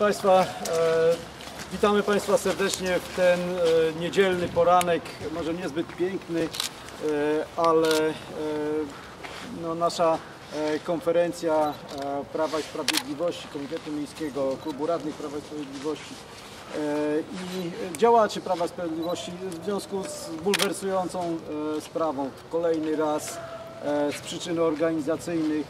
Państwa, e, witamy Państwa serdecznie w ten e, niedzielny poranek, może niezbyt piękny, e, ale e, no, nasza e, konferencja e, Prawa i Sprawiedliwości, Komitetu Miejskiego, Klubu Radnych Prawa i Sprawiedliwości e, i działaczy Prawa i Sprawiedliwości w związku z bulwersującą e, sprawą kolejny raz e, z przyczyn organizacyjnych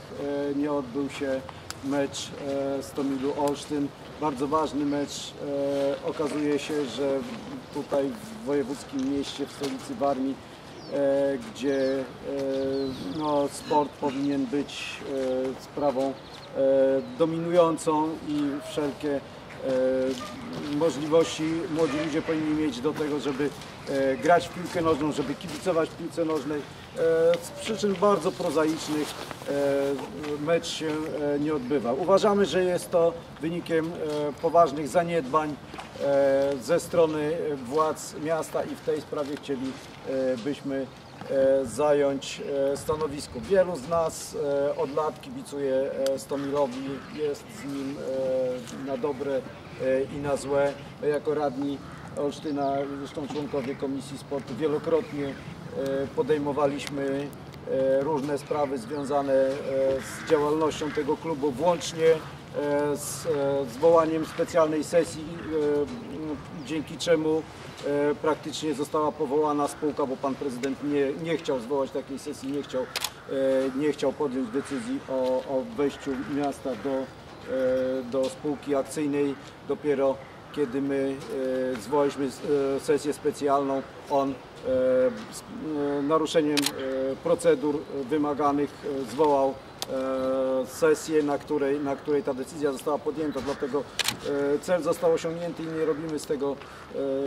e, nie odbył się mecz e, Stomilu Olsztyn. Bardzo ważny mecz. E, Okazuje się, że tutaj w wojewódzkim mieście, w stolicy Warmii, e, gdzie e, no, sport powinien być e, sprawą e, dominującą i wszelkie możliwości młodzi ludzie powinni mieć do tego, żeby e, grać w piłkę nożną, żeby kibicować w piłce nożnej. E, Z przyczyn bardzo prozaicznych e, mecz się e, nie odbywa. Uważamy, że jest to wynikiem e, poważnych zaniedbań e, ze strony władz miasta i w tej sprawie chcielibyśmy e, zająć e, stanowisko. Wielu z nas e, od lat kibicuje e, Stomilowi, jest z nim e, na dobre e, i na złe. Jako radni Olsztyna, zresztą członkowie Komisji Sportu wielokrotnie e, podejmowaliśmy e, różne sprawy związane e, z działalnością tego klubu, włącznie e, z e, zwołaniem specjalnej sesji, e, dzięki czemu e, praktycznie została powołana spółka, bo pan prezydent nie, nie chciał zwołać takiej sesji, nie chciał, e, nie chciał podjąć decyzji o, o wejściu miasta do, e, do spółki akcyjnej. Dopiero kiedy my e, zwołaliśmy e, sesję specjalną, on e, z e, naruszeniem e, procedur wymaganych e, zwołał e, sesję, na której, na której ta decyzja została podjęta, dlatego e, cel został osiągnięty i nie robimy z tego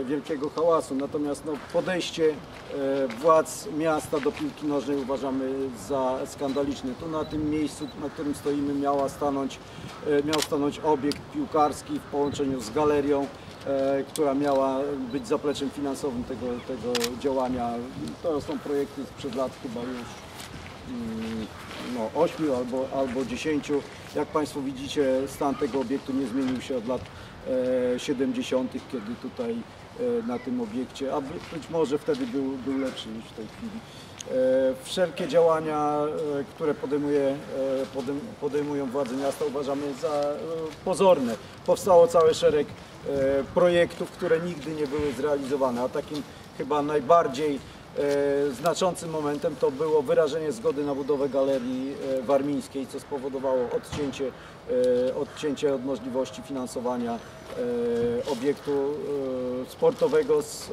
e, wielkiego hałasu. Natomiast no, podejście e, władz miasta do piłki nożnej uważamy za skandaliczne. Tu na tym miejscu, na którym stoimy miała stanąć, e, miał stanąć obiekt piłkarski w połączeniu z galerią, e, która miała być zapleczem finansowym tego, tego działania. To są projekty sprzed lat chyba już no, 8 albo, albo 10. Jak Państwo widzicie, stan tego obiektu nie zmienił się od lat e, 70., kiedy tutaj e, na tym obiekcie, a by- być może wtedy był, był lepszy niż w tej chwili. E, Wszelkie działania, e, które podejmuje, e, podejm- podejmują władze miasta uważamy za e, pozorne. Powstało cały szereg e, projektów, które nigdy nie były zrealizowane, a takim chyba najbardziej E, Znaczącym momentem to było wyrażenie zgody na budowę galerii e, warmińskiej, co spowodowało odcięcie, e, odcięcie od możliwości finansowania e, obiektu e, sportowego z e,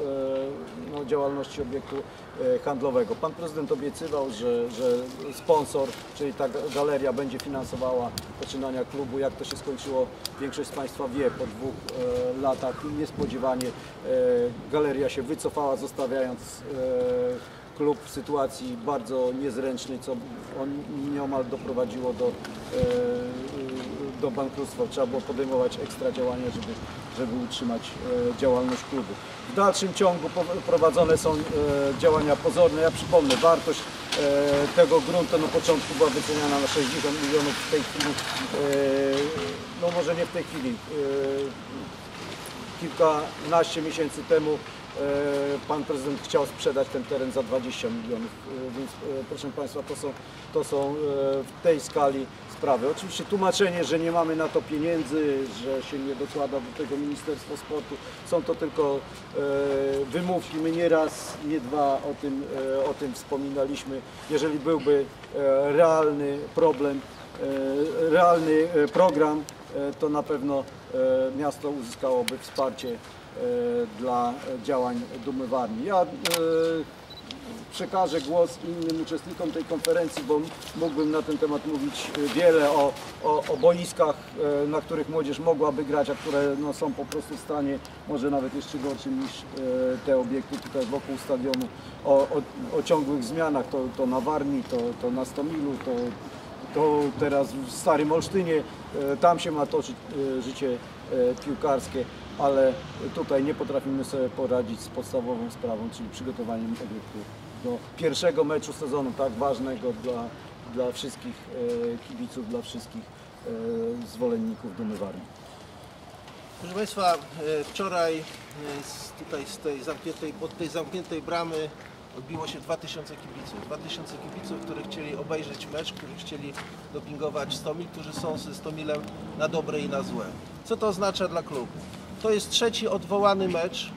no, działalności obiektu e, handlowego. Pan prezydent obiecywał, że, że sponsor, czyli ta galeria będzie finansowała poczynania klubu. Jak to się skończyło, większość z Państwa wie, po dwóch e, latach niespodziewanie e, galeria się wycofała, zostawiając e, klub w sytuacji bardzo niezręcznej, co on nieomal doprowadziło do, e, do bankructwa. Trzeba było podejmować ekstra działania, żeby, żeby utrzymać e, działalność klubu. W dalszym ciągu prowadzone są e, działania pozorne. Ja przypomnę, wartość e, tego gruntu na początku była wyceniana na 60 milionów, w tej chwili, no może nie w tej chwili, kilkanaście miesięcy temu pan prezydent chciał sprzedać ten teren za 20 milionów, więc proszę Państwa, to są, to są w tej skali sprawy. Oczywiście tłumaczenie, że nie mamy na to pieniędzy, że się nie dokłada do tego Ministerstwo Sportu, są to tylko e, wymówki. My nie raz, nie dwa o tym, e, o tym wspominaliśmy. Jeżeli byłby e, realny problem, e, realny e, program, e, to na pewno e, miasto uzyskałoby wsparcie e, dla działań Dumy Warmii. Ja e, przekażę głos innym uczestnikom tej konferencji, bo mógłbym na ten temat mówić e, wiele o, o, o boiskach, e, na których młodzież mogłaby grać, a które no, są po prostu w stanie może nawet jeszcze gorszym niż e, te obiekty tutaj wokół stadionu, o, o, o ciągłych zmianach, to, to na Warmii, to, to na Stomilu, to, to teraz w Starym Olsztynie, tam się ma toczyć życie piłkarskie, ale tutaj nie potrafimy sobie poradzić z podstawową sprawą, czyli przygotowaniem obiektu do pierwszego meczu sezonu, tak ważnego dla, dla wszystkich e, kibiców, dla wszystkich e, zwolenników Dumy Warmii. Proszę Państwa, e, wczoraj tutaj z tej zamkniętej, od tej zamkniętej bramy odbiło się 2000 kibiców. 2000 kibiców, którzy chcieli obejrzeć mecz, którzy chcieli dopingować Stomil, którzy są ze Stomilem na dobre i na złe. Co to oznacza dla klubu? To jest trzeci odwołany mecz.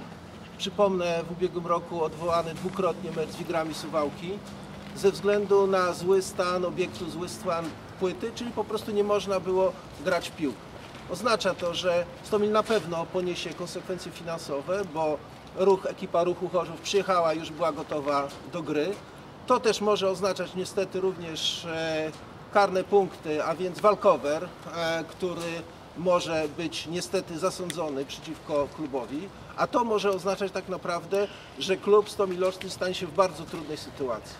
Przypomnę, w ubiegłym roku odwołany dwukrotnie mecz z Wigrami Suwałki ze względu na zły stan obiektu, zły stan płyty, czyli po prostu nie można było grać w piłkę. Oznacza to, że Stomil na pewno poniesie konsekwencje finansowe, bo ruch, ekipa ruchu Chorzów przyjechała, już była gotowa do gry. To też może oznaczać niestety również e, karne punkty, a więc walkover, e, który może być niestety zasądzony przeciwko klubowi, a to może oznaczać tak naprawdę, że klub Stomil Olsztyn stanie się w bardzo trudnej sytuacji.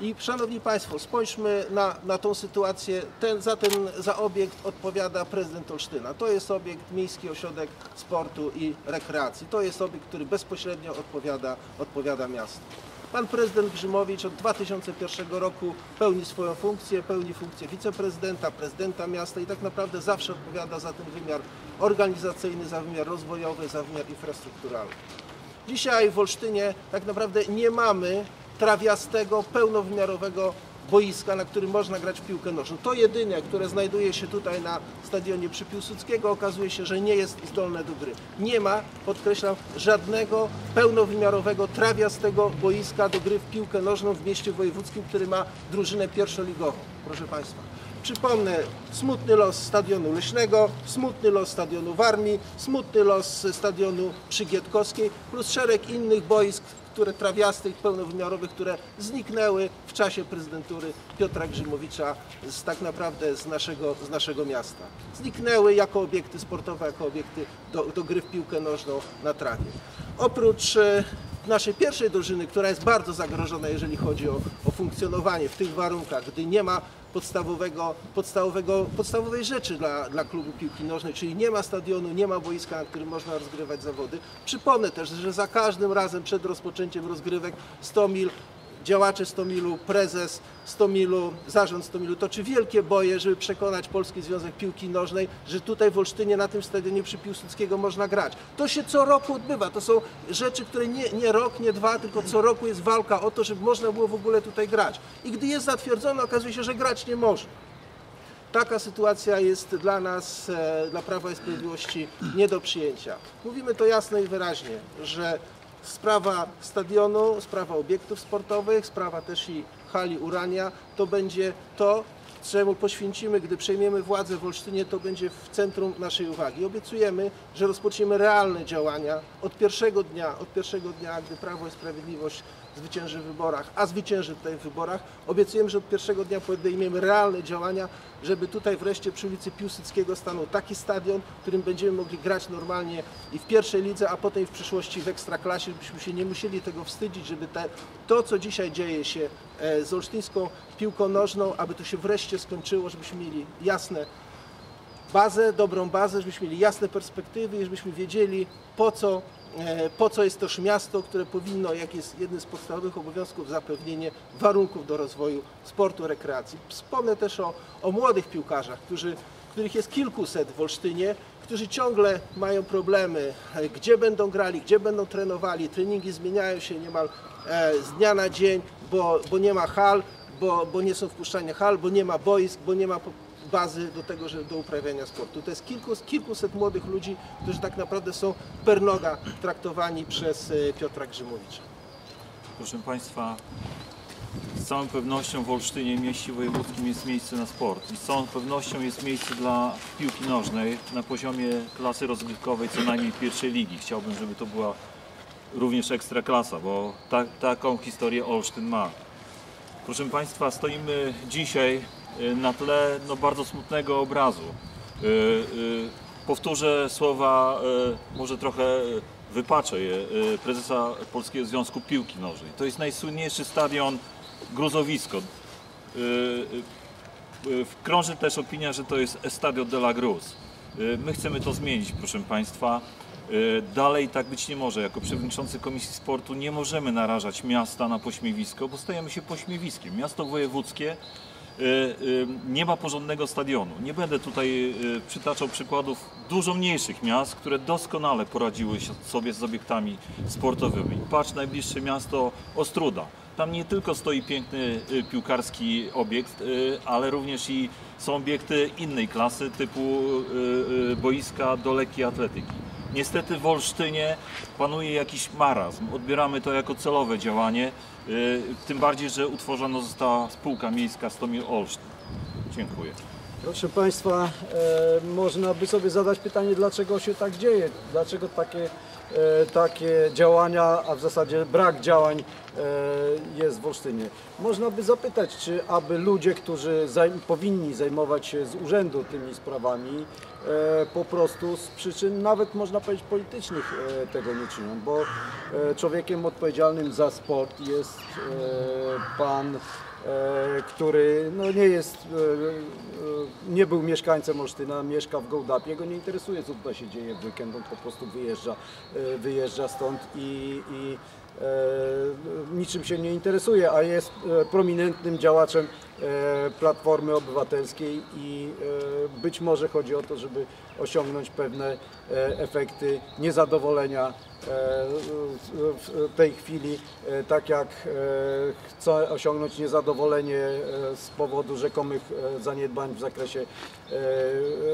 I szanowni Państwo, spójrzmy na, na tą sytuację. Ten, za ten za obiekt odpowiada prezydent Olsztyna. To jest obiekt Miejski Ośrodek Sportu i Rekreacji. To jest obiekt, który bezpośrednio odpowiada, odpowiada miastu. Pan prezydent Grzymowicz od 2001 roku pełni swoją funkcję, pełni funkcję wiceprezydenta, prezydenta miasta i tak naprawdę zawsze odpowiada za ten wymiar organizacyjny, za wymiar rozwojowy, za wymiar infrastrukturalny. Dzisiaj w Olsztynie tak naprawdę nie mamy trawiastego, pełnowymiarowego boiska, na którym można grać w piłkę nożną. To jedyne, które znajduje się tutaj na stadionie przy Piłsudskiego, okazuje się, że nie jest zdolne do gry. Nie ma, podkreślam, żadnego pełnowymiarowego, trawiastego boiska do gry w piłkę nożną w mieście wojewódzkim, który ma drużynę pierwszoligową, proszę Państwa. Przypomnę, smutny los stadionu Leśnego, smutny los stadionu Warmii, smutny los stadionu przy Gietkowskiej, plus szereg innych boisk, które trawiastych, pełnowymiarowych, które zniknęły w czasie prezydentury Piotra Grzymowicza z, tak naprawdę z naszego, z naszego miasta. Zniknęły jako obiekty sportowe, jako obiekty do, do gry w piłkę nożną na trawie. Oprócz e, naszej pierwszej drużyny, która jest bardzo zagrożona, jeżeli chodzi o, o funkcjonowanie w tych warunkach, gdy nie ma podstawowego, podstawowego, podstawowej rzeczy dla, dla klubu piłki nożnej, czyli nie ma stadionu, nie ma boiska, na którym można rozgrywać zawody. Przypomnę też, że za każdym razem przed rozpoczęciem rozgrywek 100 mil działacze Stomilu, prezes Stomilu, zarząd Stomilu toczy wielkie boje, żeby przekonać Polski Związek Piłki Nożnej, że tutaj w Olsztynie na tym stadionie przy Piłsudskiego można grać. To się co roku odbywa. To są rzeczy, które nie, nie rok, nie dwa, tylko co roku jest walka o to, żeby można było w ogóle tutaj grać. I gdy jest zatwierdzone, okazuje się, że grać nie można. Taka sytuacja jest dla nas, e, dla Prawa i Sprawiedliwości nie do przyjęcia. Mówimy to jasno i wyraźnie, że sprawa stadionu, sprawa obiektów sportowych, sprawa też i hali Urania, to będzie to, czemu poświęcimy, gdy przejmiemy władzę w Olsztynie, to będzie w centrum naszej uwagi. Obiecujemy, że rozpoczniemy realne działania od pierwszego dnia, od pierwszego dnia, gdy Prawo i Sprawiedliwość zwycięży w wyborach, a zwycięży tutaj w wyborach. Obiecujemy, że od pierwszego dnia podejmiemy realne działania, żeby tutaj wreszcie przy ulicy Piłsudskiego stanął taki stadion, w którym będziemy mogli grać normalnie i w pierwszej lidze, a potem w przyszłości w ekstraklasie, żebyśmy się nie musieli tego wstydzić, żeby te, to, co dzisiaj dzieje się e, z olsztyńską piłką nożną, aby to się wreszcie skończyło, żebyśmy mieli jasne bazę, dobrą bazę, żebyśmy mieli jasne perspektywy żebyśmy wiedzieli po co, e, po co jest też miasto, które powinno, jak jest jednym z podstawowych obowiązków, zapewnienie warunków do rozwoju sportu, rekreacji. Wspomnę też o, o młodych piłkarzach, którzy, których jest kilkuset w Olsztynie, którzy ciągle mają problemy, e, gdzie będą grali, gdzie będą trenowali. Treningi zmieniają się niemal e, z dnia na dzień, bo, bo nie ma hal, bo, bo nie są wpuszczania hal, bo nie ma boisk, bo nie ma bazy do tego, że do uprawiania sportu. To jest kilku, kilkuset młodych ludzi, którzy tak naprawdę są per noga traktowani przez e, Piotra Grzymowicza. Proszę Państwa, z całą pewnością w Olsztynie, mieście wojewódzkim jest miejsce na sport i z całą pewnością jest miejsce dla piłki nożnej na poziomie klasy rozgrywkowej co najmniej pierwszej ligi. Chciałbym, żeby to była również ekstraklasa, bo ta, taką historię Olsztyn ma. Proszę Państwa, stoimy dzisiaj y, na tle no, bardzo smutnego obrazu. Y, y, Powtórzę słowa, może trochę wypaczę je, prezesa Polskiego Związku Piłki Nożnej. To jest najsłynniejszy stadion Gruzowisko. Krąży też opinia, że to jest Estadio de la Gruz. My chcemy to zmienić, proszę Państwa. Y, Dalej tak być nie może. Jako przewodniczący Komisji Sportu nie możemy narażać miasta na pośmiewisko, bo stajemy się pośmiewiskiem. Miasto wojewódzkie y, y, nie ma porządnego stadionu. Nie będę tutaj przytaczał przykładów dużo mniejszych miast, które doskonale poradziły sobie z obiektami sportowymi. Patrz najbliższe miasto Ostruda. Tam nie tylko stoi piękny piłkarski obiekt, ale również i są obiekty innej klasy typu boiska do lekkiej atletyki. Niestety w Olsztynie panuje jakiś marazm. Odbieramy to jako celowe działanie, y, tym bardziej, że utworzona została spółka miejska Stomil Olsztyn. Dziękuję. Proszę Państwa, e, można by sobie zadać pytanie, dlaczego się tak dzieje, dlaczego takie, takie działania, a w zasadzie brak działań e, jest w Olsztynie. Można by zapytać, czy aby ludzie, którzy powinni zajmować się z urzędu tymi sprawami, e, po prostu z przyczyn nawet można powiedzieć politycznych e, tego nie czynią, bo e, człowiekiem odpowiedzialnym za sport jest e, pan e, który no nie jest, e, e, nie był mieszkańcem Olsztyna, mieszka w Gołdapie, go nie interesuje co tutaj się dzieje w weekend, on po prostu wyjeżdża, e, wyjeżdża stąd i, i e, niczym się nie interesuje, a jest e, prominentnym działaczem e, Platformy Obywatelskiej i e, być może chodzi o to, żeby osiągnąć pewne e, efekty niezadowolenia e, w tej chwili, e, tak jak e, chce osiągnąć niezadowolenie e, z powodu rzekomych e, zaniedbań w zakresie e,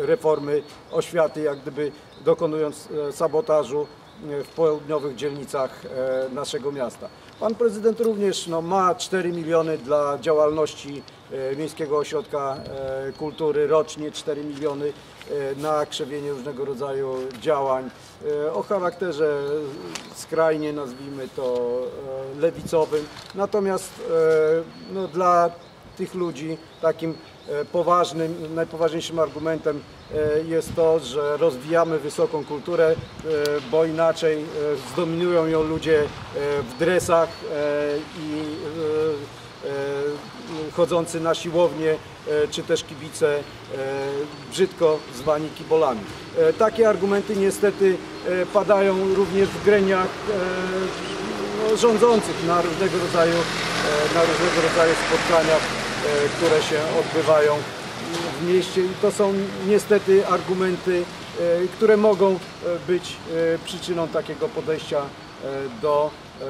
reformy oświaty, jak gdyby dokonując e, sabotażu e, w południowych dzielnicach e, naszego miasta. Pan prezydent również no, ma 4 miliony dla działalności e, Miejskiego Ośrodka e, Kultury rocznie, 4 miliony na krzewienie różnego rodzaju działań o charakterze skrajnie nazwijmy to lewicowym. Natomiast no, dla tych ludzi takim poważnym, najpoważniejszym argumentem e, jest to, że rozwijamy wysoką kulturę, e, bo inaczej e, zdominują ją ludzie e, w dresach e, i e, e, chodzący na siłownię, e, czy też kibice e, brzydko zwani kibolami. E, Takie argumenty niestety e, padają również w gremiach e, no, rządzących na różnego rodzaju, e, na różnego rodzaju spotkaniach, e, które się odbywają w mieście i to są niestety argumenty, e, które mogą e, być e, przyczyną takiego podejścia e, do e,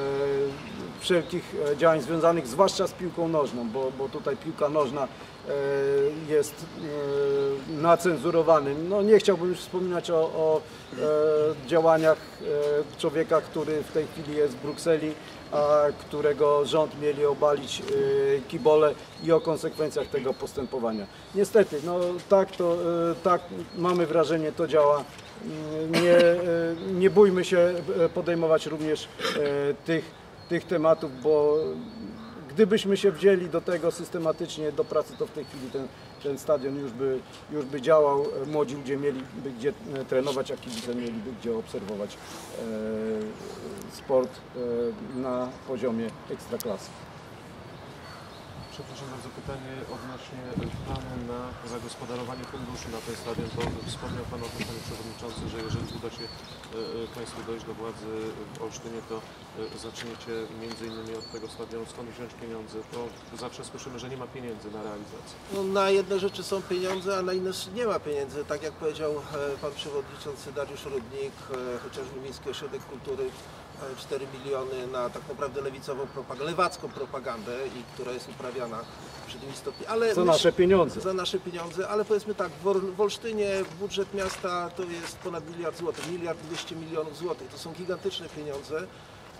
wszelkich e, działań związanych zwłaszcza z piłką nożną, bo, bo tutaj piłka nożna e, jest e, nacenzurowanym. No nie chciałbym już wspominać o, o e, działaniach e, człowieka, który w tej chwili jest w Brukseli, którego rząd mieli obalić e, kibole i o konsekwencjach tego postępowania. Niestety, no tak to, e, tak mamy wrażenie, to działa. Mm, Nie, e, nie bójmy się podejmować również tych, tych tematów, bo gdybyśmy się wzięli do tego systematycznie, do pracy, to w tej chwili ten, ten stadion już by, już by działał, młodzi ludzie mieliby gdzie e, trenować, a kibice mieliby gdzie obserwować e, sport e, na poziomie ekstraklasy. Przepraszam bardzo, pytanie odnośnie planu na zagospodarowanie funduszy na ten stadion. To wspomniał Pan o tym, Panie Przewodniczący, że jeżeli uda się e, e, Państwu dojść do władzy w Olsztynie, to e, zaczniecie między innymi od tego stadionu skąd wziąć pieniądze. To zawsze słyszymy, że nie ma pieniędzy na realizację. No, na jedne rzeczy są pieniądze, a na inne nie ma pieniędzy. Tak jak powiedział e, pan przewodniczący Dariusz Rudnik, e, chociażby Miejski Ośrodek Kultury e, 4 miliony na tak naprawdę lewicową propagandę, lewacką propagandę i która jest uprawiana przy tym istotnie. Ale Za nasze pieniądze. za nasze pieniądze, ale powiedzmy tak, w Olsztynie budżet miasta to jest ponad miliard złotych, miliard 200 milionów złotych. To są gigantyczne pieniądze.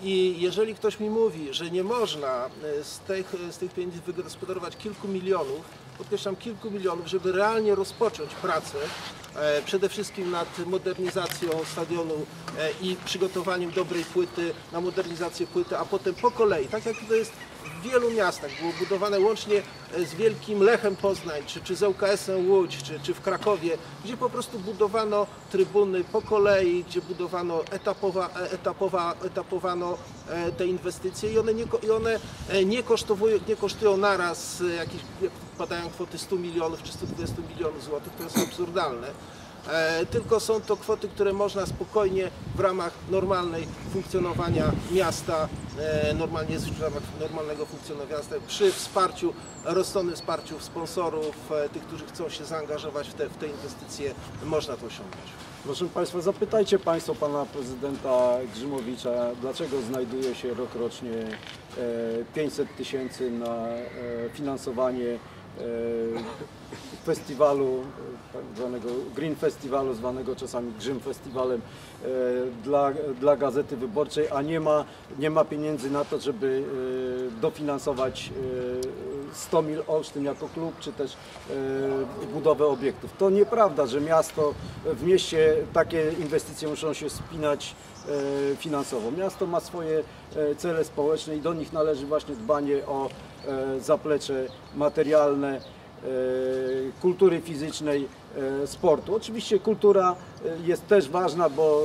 I jeżeli ktoś mi mówi, że nie można e, z tych, z tych pieniędzy wygospodarować kilku milionów, podkreślam kilku milionów, żeby realnie rozpocząć pracę, e, przede wszystkim nad modernizacją stadionu e, i przygotowaniem dobrej płyty na modernizację płyty, a potem po kolei, tak jak to jest w wielu miastach, było budowane łącznie e, z Wielkim Lechem Poznań, czy, czy z ŁKS-em Łódź, czy, czy w Krakowie, gdzie po prostu budowano trybuny po kolei, gdzie budowano etapowa, e, etapowa, etapowano e, te inwestycje i one nie, i one nie, kosztowują, nie kosztują naraz jakieś, jak padają kwoty 100 milionów czy 120 milionów złotych, to jest absurdalne. E, tylko są to kwoty, które można spokojnie w ramach normalnej funkcjonowania miasta, e, normalnie w ramach normalnego funkcjonowania miasta, przy wsparciu, rosnącym wsparciu sponsorów, e, tych, którzy chcą się zaangażować w te, w te inwestycje, można to osiągnąć. Proszę Państwa, zapytajcie Państwo Pana Prezydenta Grzymowicza, dlaczego znajduje się rokrocznie e, 500 tysięcy na finansowanie festiwalu, e, tak zwanego Green Festiwalu, zwanego czasami Grzym Festiwalem e, dla, dla Gazety Wyborczej, a nie ma, nie ma pieniędzy na to, żeby e, dofinansować e, 100 mil Olsztyn jako klub, czy też budowę obiektów. To nieprawda, że miasto, w mieście takie inwestycje muszą się spinać finansowo. Miasto ma swoje cele społeczne i do nich należy właśnie dbanie o zaplecze materialne, kultury fizycznej, e, sportu. Oczywiście kultura e, jest też ważna, bo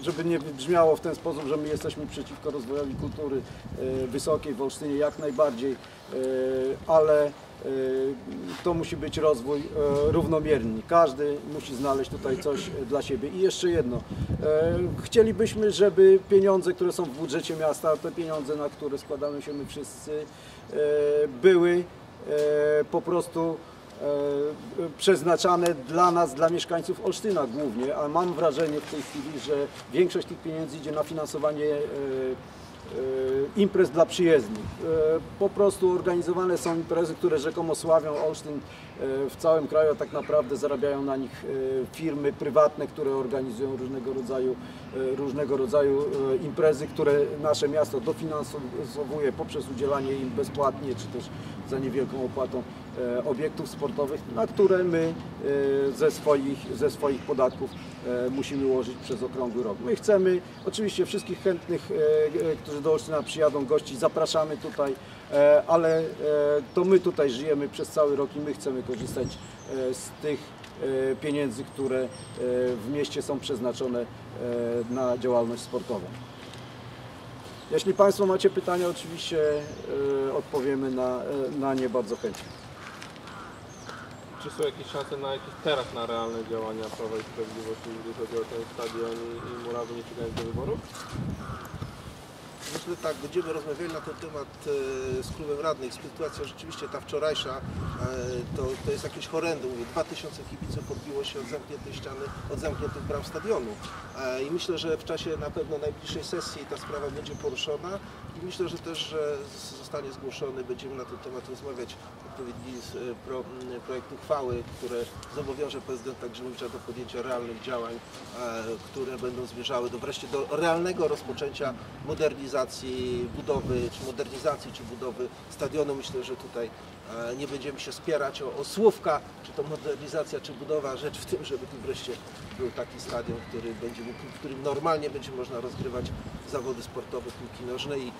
e, żeby nie brzmiało w ten sposób, że my jesteśmy przeciwko rozwojowi kultury e, wysokiej w Olsztynie, jak najbardziej, e, ale e, to musi być rozwój e, równomierny. Każdy musi znaleźć tutaj coś e, dla siebie. I jeszcze jedno. E, Chcielibyśmy, żeby pieniądze, które są w budżecie miasta, te pieniądze, na które składamy się my wszyscy, e, były e, po prostu e, przeznaczane dla nas, dla mieszkańców Olsztyna głównie, a mam wrażenie w tej chwili, że większość tych pieniędzy idzie na finansowanie e, e, imprez dla przyjezdnych. E, Po prostu organizowane są imprezy, które rzekomo sławią Olsztyn e, w całym kraju, a tak naprawdę zarabiają na nich e, firmy prywatne, które organizują różnego rodzaju, e, różnego rodzaju e, imprezy, które nasze miasto dofinansowuje poprzez udzielanie im bezpłatnie, czy też za niewielką opłatą e, obiektów sportowych, na które my e, ze swoich, ze swoich podatków e, musimy ułożyć przez okrągły rok. My chcemy oczywiście wszystkich chętnych, e, e, którzy do Olsztyna przyjadą, gości, zapraszamy tutaj, e, ale e, to my tutaj żyjemy przez cały rok i my chcemy korzystać e, z tych e, pieniędzy, które e, w mieście są przeznaczone e, na działalność sportową. Jeśli Państwo macie pytania, oczywiście e, odpowiemy na, e, na nie bardzo chętnie. Czy są jakieś szanse na jakieś teraz na realne działania Prawa i Sprawiedliwości, jeżeli chodzi o ten stadion i, i murawy nie czekając do wyborów? Myślę tak, będziemy rozmawiali na ten temat e, z klubem radnych. Sytuacja rzeczywiście ta wczorajsza e, to, to jest jakieś horrendum. Mówię, 2000 kibiców odbiło się od zamkniętej ściany, od zamkniętych bram stadionu. E, I myślę, że w czasie na pewno najbliższej sesji ta sprawa będzie poruszona i myślę, że też że zostanie zgłoszony, będziemy na ten temat rozmawiać odpowiedni e, pro, projekt uchwały, które zobowiąże prezydenta Grzymowicza do podjęcia realnych działań, e, które będą zmierzały do wreszcie do realnego rozpoczęcia modernizacji budowy, czy modernizacji, czy budowy stadionu. Myślę, że tutaj e, nie będziemy się spierać o, o słówka, czy to modernizacja, czy budowa. Rzecz w tym, żeby tu wreszcie był taki stadion, który będzie, w którym normalnie będzie można rozgrywać zawody sportowe piłki nożnej.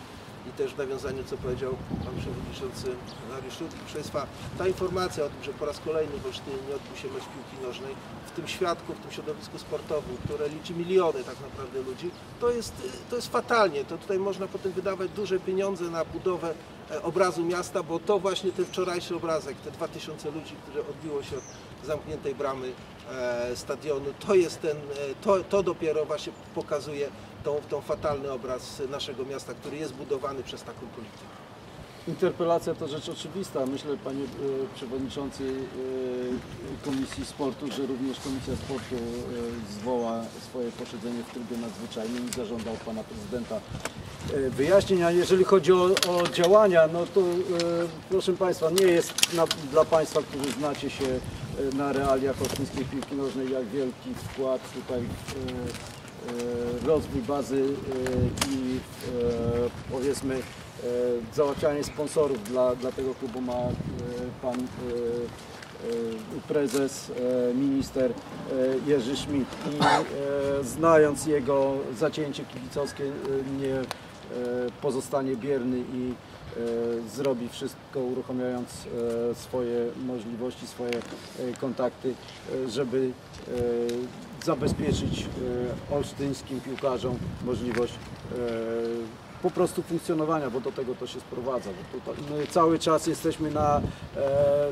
I, też w nawiązaniu, co powiedział Pan Przewodniczący Dariusz Rutki, proszę Państwa, ta informacja o tym, że po raz kolejny w Olsztynie nie odbył się mecz piłki nożnej, w tym świadku, w tym środowisku sportowym, które liczy miliony tak naprawdę ludzi, to jest, to jest fatalnie. To tutaj można potem wydawać duże pieniądze na budowę e, obrazu miasta, bo to właśnie ten wczorajszy obrazek, te 2000 ludzi, które odbiło się od zamkniętej bramy e, stadionu, to jest ten, e, to, to dopiero właśnie pokazuje tą, tą fatalny obraz naszego miasta, który jest budowany przez taką politykę. Interpelacja to rzecz oczywista. Myślę, panie e, przewodniczący e, Komisji Sportu, że również Komisja Sportu e, zwoła swoje posiedzenie w trybie nadzwyczajnym i zażąda od pana prezydenta wyjaśnień. A jeżeli chodzi o, o działania, no to proszę państwa, nie jest na, dla państwa, którzy znacie się na realiach olsztyńskiej piłki nożnej, jak wielki wkład tutaj rozwój bazy e, i e, powiedzmy e, załatwianie sponsorów dla, dla tego klubu ma e, pan e, e, prezes, e, minister e, Jerzy Schmidt. I e, znając jego zacięcie kibicowskie e, nie e, pozostanie bierny i e, zrobi wszystko uruchamiając e, swoje możliwości, swoje e, kontakty, e, żeby e, zabezpieczyć e, olsztyńskim piłkarzom możliwość e, po prostu funkcjonowania, bo do tego to się sprowadza. My cały czas jesteśmy na e,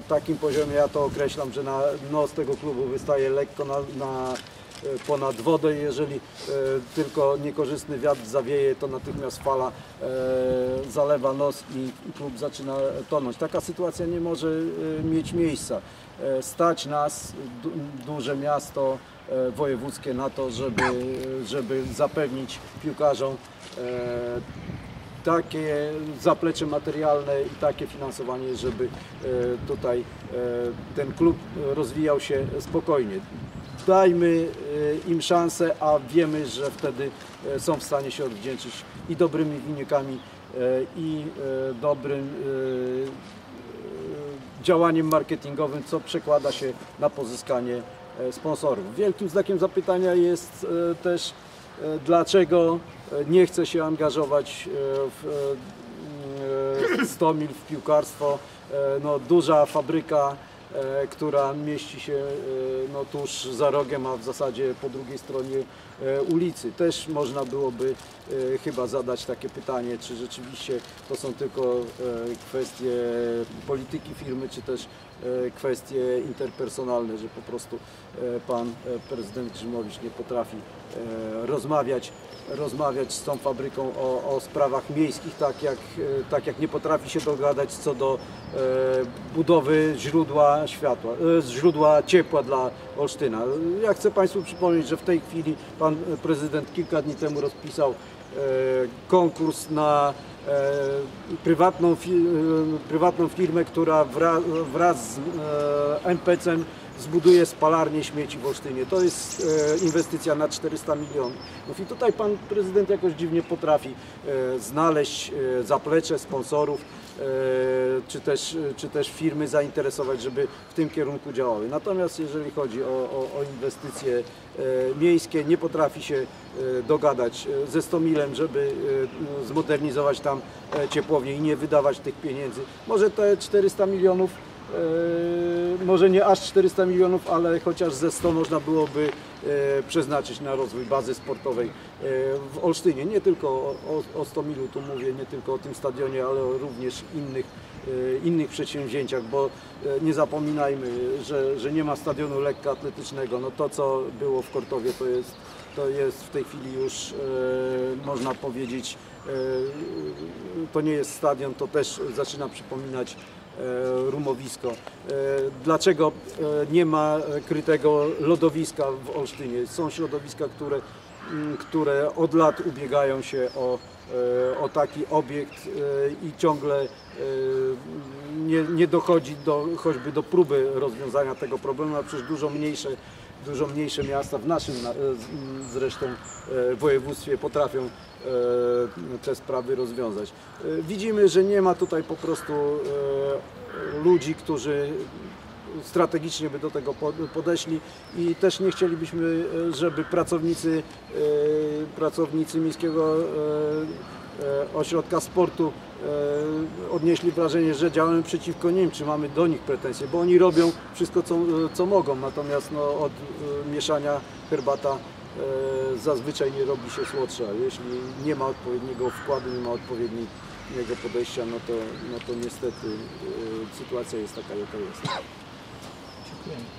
takim poziomie, ja to określam, że na nos tego klubu wystaje lekko na, na ponad wodę jeżeli e, tylko niekorzystny wiatr zawieje, to natychmiast fala e, zalewa nos i klub zaczyna tonąć. Taka sytuacja nie może e, mieć miejsca. E, Stać nas, du, duże miasto e, wojewódzkie na to, żeby, żeby zapewnić piłkarzom e, takie zaplecze materialne i takie finansowanie, żeby e, tutaj e, ten klub rozwijał się spokojnie. Dajmy e, im szansę, a wiemy, że wtedy e, są w stanie się odwdzięczyć i dobrymi wynikami, e, i dobrym działaniem marketingowym, co przekłada się na pozyskanie sponsorów. Wielkim znakiem zapytania jest też, dlaczego nie chce się angażować w e, 100 mil w piłkarstwo. No, duża fabryka, która mieści się e, no, tuż za rogiem, a w zasadzie po drugiej stronie e, ulicy. Też można byłoby e, chyba zadać takie pytanie, czy rzeczywiście to są tylko e, kwestie polityki firmy, czy też e, kwestie interpersonalne, że po prostu e, pan e, prezydent Grzymowicz nie potrafi e, rozmawiać, rozmawiać z tą fabryką o, o sprawach miejskich, tak jak, e, tak jak nie potrafi się dogadać co do e, budowy źródła światła, e, źródła ciepła dla Olsztyna. Ja chcę Państwu przypomnieć, że w tej chwili pan prezydent kilka dni temu rozpisał e, konkurs na e, prywatną, e, prywatną firmę, która wraz, wraz z MPC-em zbuduje spalarnię śmieci w Olsztynie. To jest e, inwestycja na 400 milionów. I tutaj pan prezydent jakoś dziwnie potrafi e, znaleźć e, zaplecze sponsorów, czy też, czy też firmy zainteresować, żeby w tym kierunku działały. Natomiast jeżeli chodzi o, o, o inwestycje miejskie, nie potrafi się dogadać ze Stomilem, żeby zmodernizować tam ciepłownię i nie wydawać tych pieniędzy. Może te 400 milionów może nie aż 400 milionów, ale chociaż ze 100 można byłoby e, przeznaczyć na rozwój bazy sportowej e, w Olsztynie. Nie tylko o, o, o 100 milu tu mówię, nie tylko o tym stadionie, ale również innych, innych przedsięwzięciach, bo nie zapominajmy, że, że nie ma stadionu lekkoatletycznego. No to co było w Kortowie to jest, to jest w tej chwili już można powiedzieć to nie jest stadion, to też zaczyna przypominać rumowisko. E, Dlaczego e, nie ma krytego lodowiska w Olsztynie? Są środowiska, które, które od lat ubiegają się o, e, o taki obiekt e, i ciągle e, nie, nie dochodzi do, choćby do próby rozwiązania tego problemu, a przecież dużo mniejsze dużo mniejsze miasta w naszym na- e, z- zresztą e, województwie potrafią e, te sprawy rozwiązać. Widzimy, że nie ma tutaj po prostu ludzi, którzy strategicznie by do tego po- podeszli i też nie chcielibyśmy, żeby pracownicy, pracownicy miejskiego ośrodka sportu e, odnieśli wrażenie, że działamy przeciwko nim, czy mamy do nich pretensje, bo oni robią wszystko, co, co mogą, natomiast no, od e, mieszania herbata e, zazwyczaj nie robi się słodsza. Jeśli nie ma odpowiedniego wkładu, nie ma odpowiedniego podejścia, no to, no to niestety e, sytuacja jest taka, jaka jest. Dziękujemy.